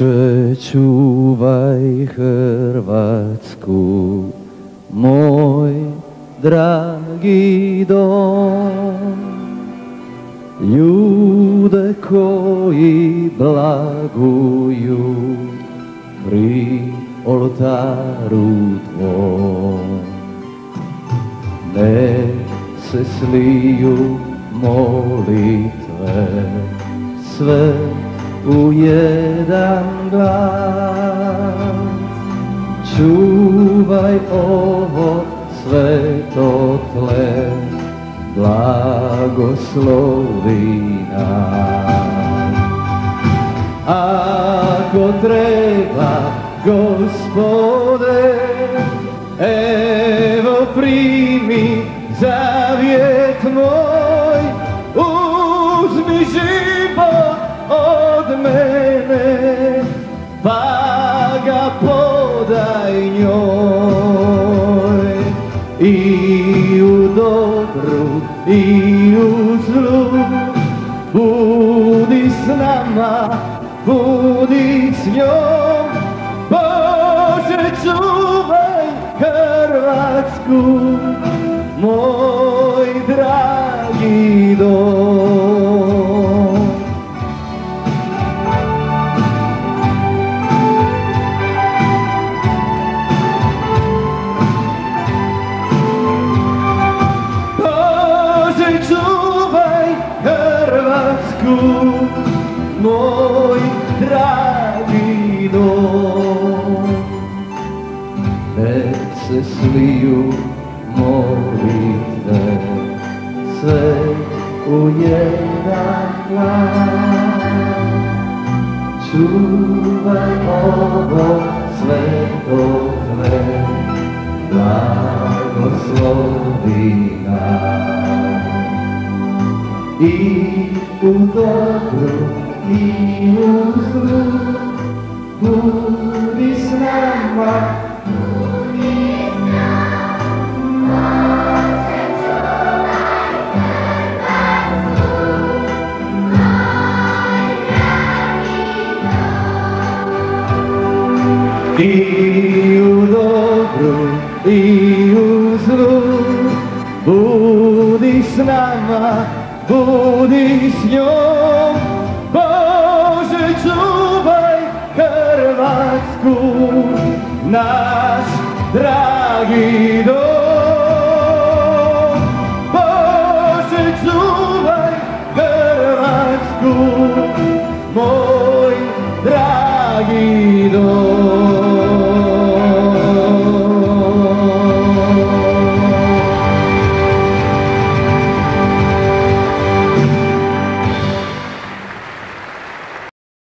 Bože, čuvaj Hrvatsku, moj dragi dom. Ljude koji blaguju pri oltaru tvom. Nek se sliju molitve sve u jedan glas. Čuvaj ovo sveto tle, blagoslovi nas. Ako treba, gospode, evo primi podaj njoj. I u dobru i u zlu, budi s nama, budi s njom, Bože čuvaj Hrvatsku, moj dragi dom. Hrvatsku, moj dragi dom. Nek se sliju molitve, sve u jedan glas. Čuvaj ovo sveto tle, blagoslovi nas. I u dobru i u zlu, budi s nama, I u dobru i u zlu Budi s nama, budi s njom Bože čuvaj Hrvatsku Naš dragi dom